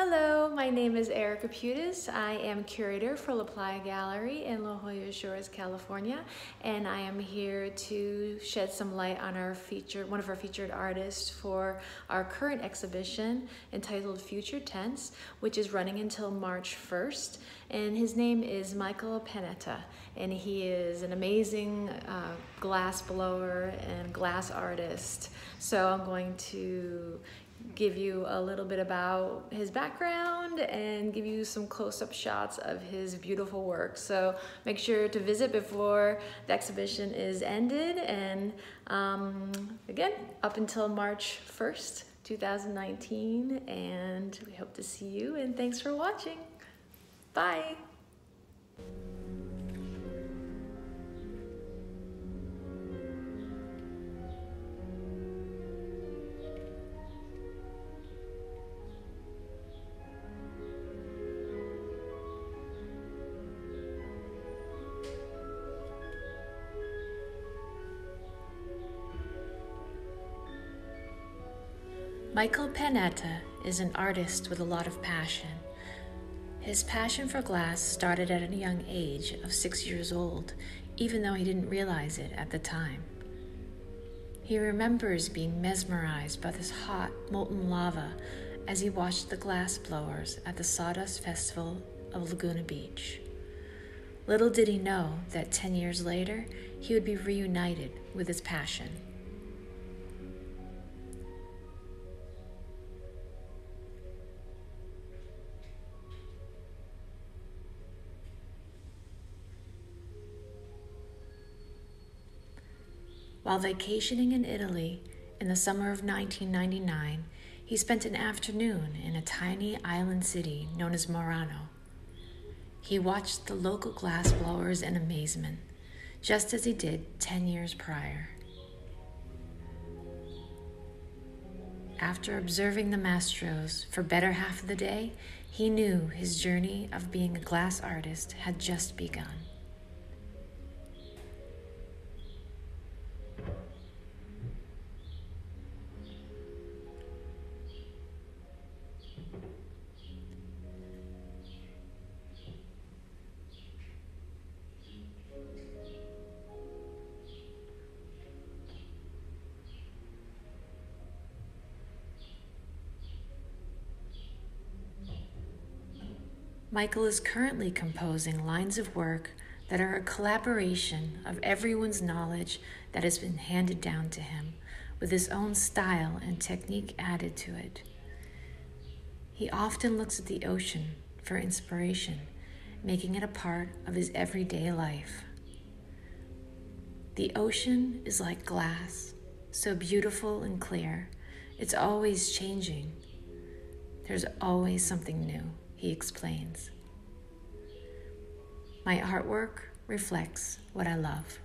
Hello, my name is Erica Putis. I am curator for La Playa Gallery in La Jolla Shores, California, and I am here to shed some light on our feature, one of our featured artists for our current exhibition entitled Future Tense, which is running until March 1st. And his name is Michael Panetta, and he is an amazing uh, glass blower and glass artist. So I'm going to give you a little bit about his background and give you some close-up shots of his beautiful work. So make sure to visit before the exhibition is ended. And um, again, up until March 1st, 2019. And we hope to see you and thanks for watching. Bye. Michael Panetta is an artist with a lot of passion. His passion for glass started at a young age of six years old, even though he didn't realize it at the time. He remembers being mesmerized by this hot, molten lava as he watched the glass blowers at the Sawdust Festival of Laguna Beach. Little did he know that 10 years later, he would be reunited with his passion. While vacationing in Italy in the summer of 1999, he spent an afternoon in a tiny island city known as Murano. He watched the local glassblowers in amazement, just as he did 10 years prior. After observing the maestros for better half of the day, he knew his journey of being a glass artist had just begun. Michael is currently composing lines of work that are a collaboration of everyone's knowledge that has been handed down to him, with his own style and technique added to it. He often looks at the ocean for inspiration, making it a part of his everyday life. The ocean is like glass, so beautiful and clear. It's always changing. There's always something new he explains. My artwork reflects what I love.